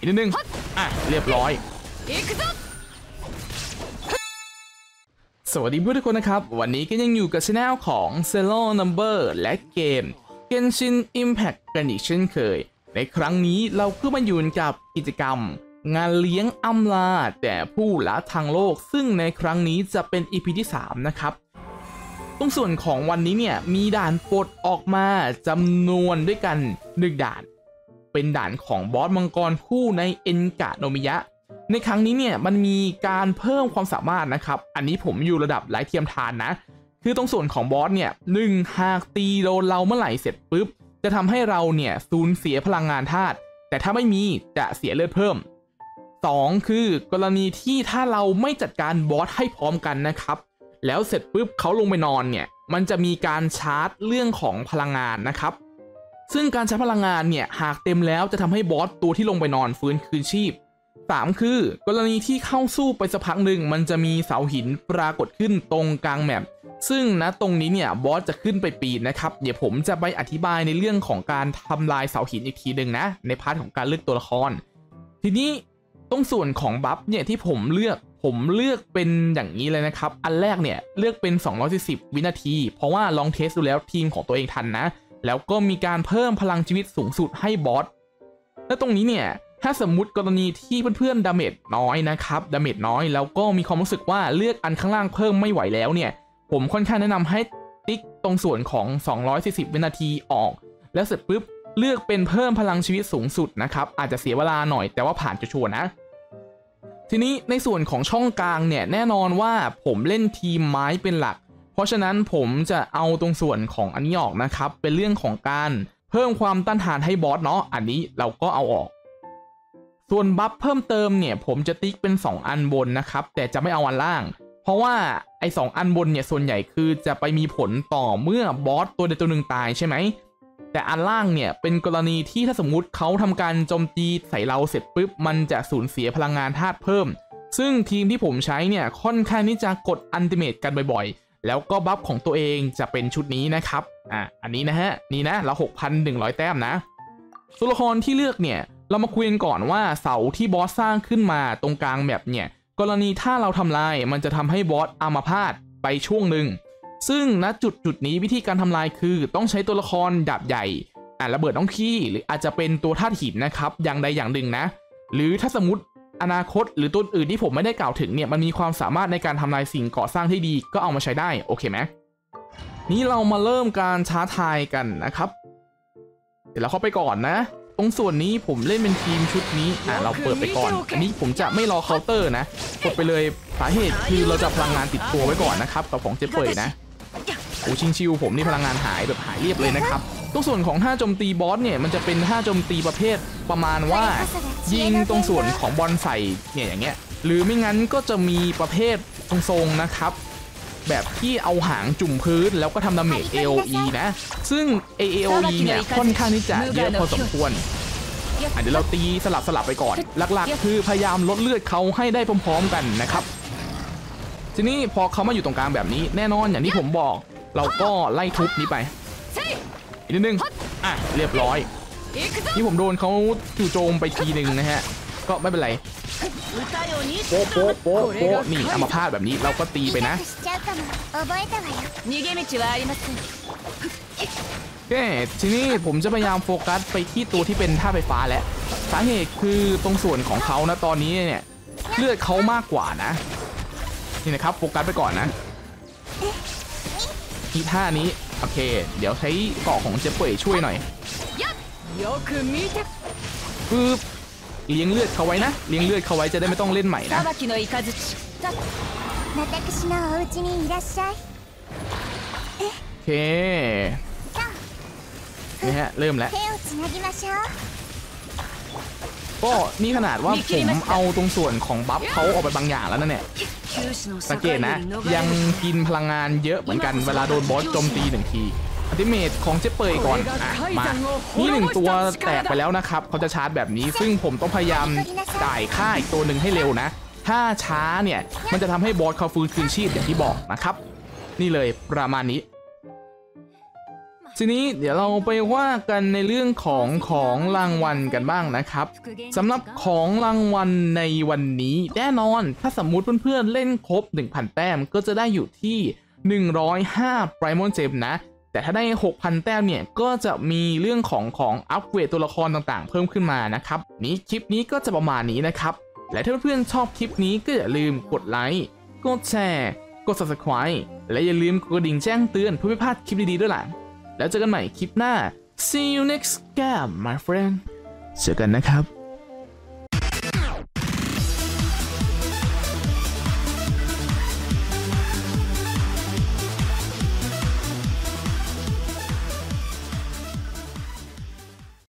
อีกนิดนึงอะเรียบร้อยสวัสดีเพื่อนทุกคนนะครับ วันนี้ก็ยังอยู่กับช anel ของ c e l o Number และเกม Genshin Impact กันอีกเช่นเคย ในครั้งนี้เราเพิ่งมาอยู่กับกิจกรรม งานเลี้ยงอำลาแต่ผู้ละทางโลก ซึ่งในครั้งนี้จะเป็น EP ที่ 3 นะครับ ตรงส่วนของวันนี้เนี่ย มีด่านปลดออกมาจำนวนด้วยกัน 1 ด่าน เป็นด่านของบอสมังกรคู่ในเอ็นกะโนมิยะ ในครั้งนี้เนี่ยมันมีการเพิ่มความสามารถนะครับ อันนี้ผมอยู่ระดับไร้เทียมทานนะ คือตรงส่วนของบอสเนี่ยหนึ่งหากตีโดนเราเมื่อไหร่เสร็จปุ๊บ จะทำให้เราเนี่ยสูญเสียพลังงานธาตุแต่ถ้าไม่มีจะเสียเลือดเพิ่ม 2 คือกรณีที่ถ้าเราไม่จัดการบอสให้พร้อมกันนะครับ แล้วเสร็จปุ๊บเขาลงไปนอนเนี่ยมันจะมีการชาร์จเรื่องของพลังงานนะครับ ซึ่งการใช้พลังงานเนี่ยหากเต็มแล้วจะทำให้บอสตัวที่ลงไปนอนฟื้นคืนชีพ 3 คือกรณีที่เข้าสู้ไปสักพักหนึ่งมันจะมีเสาหินปรากฏขึ้นตรงกลาง map ซึ่งณตรงนี้เนี่ยบอสจะขึ้นไปปีนนะครับ เดี๋ยวผมจะไปอธิบายในเรื่องของการทำลายเสาหินอีกทีหนึ่งนะ ใน part ของการเลือกตัวละคร ทีนี้ตรงส่วนของ buff เนี่ยที่ผมเลือกผมเลือกเป็นอย่างนี้เลยนะครับ อันแรกเนี่ยเลือกเป็น 240 วินาที เพราะว่าลอง test ดูแล้วทีมของตัวเองทันนะ แล้วก็มีการเพิ่มพลังชีวิตสูงสุดให้ boss และตรงนี้เนี่ยถ้าสมมุติกรณีที่เพื่อนๆ damage น้อยนะครับ damage น้อยแล้วก็มีความรู้สึกว่าเลือกอันข้างล่างเพิ่มไม่ไหวแล้วเนี่ย ผมค่อนข้างแนะนำให้ติ๊กตรงส่วนของ 240 วินาทีออก แล้วเสร็จปุ๊บเลือกเป็นเพิ่มพลังชีวิตสูงสุดนะครับ อาจจะเสียเวลาหน่อยแต่ว่าผ่านจะชัวร์นะ ทีนี้ในส่วนของช่องกลางเนี่ยแน่นอนว่าผมเล่นทีมไม้เป็นหลัก เพราะฉะนั้นผมจะเอาตรงส่วนของอันนี้ออกนะครับ เป็นเรื่องของการเพิ่มความต้านทานให้ boss เนาะอันนี้เราก็เอาออก ส่วน buff เพิ่มเติมเนี่ยผมจะติ๊กเป็น 2 อันบนนะครับ แต่จะไม่เอาอันล่าง เพราะว่าไอ้สองอันบนเนี่ยส่วนใหญ่คือจะไปมีผลต่อเมื่อ boss ตัวใดตัวหนึ่งตายใช่ไหมแต่อันล่างเนี่ยเป็นกรณีที่ถ้าสมมุติเขาทำการโจมตีใส่เราเสร็จปุ๊บมันจะสูญเสียพลังงานธาตุเพิ่ม ซึ่งทีมที่ผมใช้เนี่ยค่อนข้างที่จะกดอันติเมตกันบ่อยๆ แล้วก็บัฟของตัวเองจะเป็นชุดนี้นะครับอะอันนี้นะฮะนี่นะเรา6,100 แต้มนะตัวละครที่เลือกเนี่ยเรามาคุยกันก่อนว่าเสาที่บอสสร้างขึ้นมาตรงกลางแบบเนี่ยกรณีถ้าเราทำลายมันจะทำให้บอสอามาพาตไปช่วงหนึ่งซึ่งณจุดจุดนี้วิธีการทำลายคือต้องใช้ตัวละครดาบใหญ่อะระเบิดน้องขี้หรืออาจจะเป็นตัวธาตุหินนะครับอย่างใดอย่างหนึ่งนะ หรือถ้าสมมติ อนาคตหรือตัวอื่นที่ผมไม่ได้กล่าวถึงเนี่ยมันมีความสามารถในการทำลายสิ่งก่อสร้างที่ดีก็เอามาใช้ได้โอเคไหมนี้เรามาเริ่มการท้าทายกันนะครับ เดี๋ยวเราเข้าไปก่อนนะ ตรงส่วนนี้ผมเล่นเป็นทีมชุดนี้อะเราเปิดไปก่อน อันนี้ผมจะไม่รอเคาน์เตอร์นะกดไปเลยสาเหตุคือเราจะพลังงานติดตัวไว้ก่อนนะครับกับของเจ๊เป่ยนะ โอ้ชิงชิวผมนี่พลังงานหายแบบหายเรียบเลยนะครับตรงส่วนของท่าโจมตี boss เนี่ยมันจะเป็นท่าโจมตีประเภทประมาณว่า ยิงตรงส่วนของบอลใส่เนี่ยอย่างเงี้ยหรือไม่งั้นก็จะมีประเภททรงๆนะครับแบบที่เอาหางจุ่มพื้นแล้วก็ทำ damage AOE นะ ซึ่ง AOE เนี่ยค่อนข้างที่จะเยอะพอสมควรอะเดี๋ยวเราตีสลับสลับไปก่อน หลักๆ คือพยายามลดเลือดเขาให้ได้พร้อมๆกันนะครับ ทีนี้พอเขามาอยู่ตรงกลางแบบนี้แน่นอนอย่างที่ผมบอก เราก็ไล่ทุบนี้ไปอีกนิดนึงอะเรียบร้อยนี่ผมโดนเขาจู่โจมไปทีหนึ่งนะฮะ ก็ไม่เป็นไรโป๊ะโป๊ะโป๊ะโป๊ะนี่อามาพาดแบบนี้เราก็ตีไปนะโอเคทีนี้ผมจะพยายามโฟกัสไปที่ตัวที่เป็นท่าไฟฟ้าแล้วสาเหตุคือตรงส่วนของเขานะตอนนี้เนี่ยเลือดเขามากกว่านะ นี่นะครับโฟกัสไปก่อนนะ ทีท่านี้ โอเค เดี๋ยวใช้เกาะของเจ๊ป่วยช่วยหน่อยปึ๊บเลี้ยงเลือดเขาไว้นะ เลี้ยงเลือดเขาไว้จะได้ไม่ต้องเล่นใหม่นะโอเคเนี่ฮะเริ่มแล้วก็นี่ขนาดว่าผมเอาตรงส่วนของบัฟเขาออกไปบางอย่างแล้วนั่นเนี่ย สังเกตนะ ยังกินพลังงานเยอะเหมือนกันเวลาโดนบอสโจมตีหนึ่งทีอัติเมตของเจเปยก่อนอะมานี่หนึ่งตัวแตกไปแล้วนะครับเขาจะชาร์จแบบนี้ ซึ่งผมต้องพยายามจ่ายค่าอีกตัวหนึ่งให้เร็วนะ ถ้าช้าเนี่ย มันจะทำให้บอสเขาฟื้นคืนชีพอย่างที่บอกนะครับ นี่เลยประมาณนี้ ทีนี้เดี๋ยวเราไปว่ากันในเรื่องของของรางวัลกันบ้างนะครับสำหรับของรางวัลในวันนี้แน่นอนถ้าสมมุติเพื่อนๆเล่นครบ 1,000 แต้มก็จะได้อยู่ที่ 105 p r i m o n Gem นะ แต่ถ้าได้ 6,000 แต้มเนี่ย ก็จะมีเรื่องของของอัปเกรดตัวละครต่างๆ เพิ่มขึ้นมานะครับ นี้คลิปนี้ก็จะประมาณนี้นะครับ และถ้าเพื่อนๆชอบคลิปนี้ก็อย่าลืมกดไลค์กดแชร์ กด subscribe และอย่าลืมกดกระดิ่งแจ้งเตือนเพื่อไม่พลาดคลิปดีๆด้วยล่ะ แล้วเจอกันใหม่คลิปหน้า see you next time my friend เจอกันนะครับ